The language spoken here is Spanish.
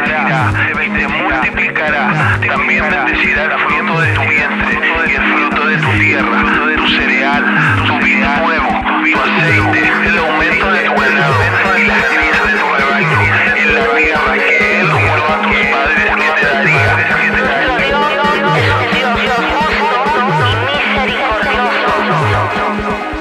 bendecirá, y te multiplicará. También bendecirá el fruto de tu vientre y el fruto de tu tierra, del fruto de tu cereal, tu vino nuevo, tu aceite, el aumento de tu ganado y las crías de tu rebaño, en la tierra que él juró a tus padres que te daría. Dios, Dios, justo y misericordioso.